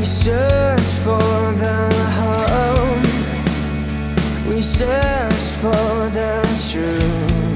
We search for the home. We search for the truth.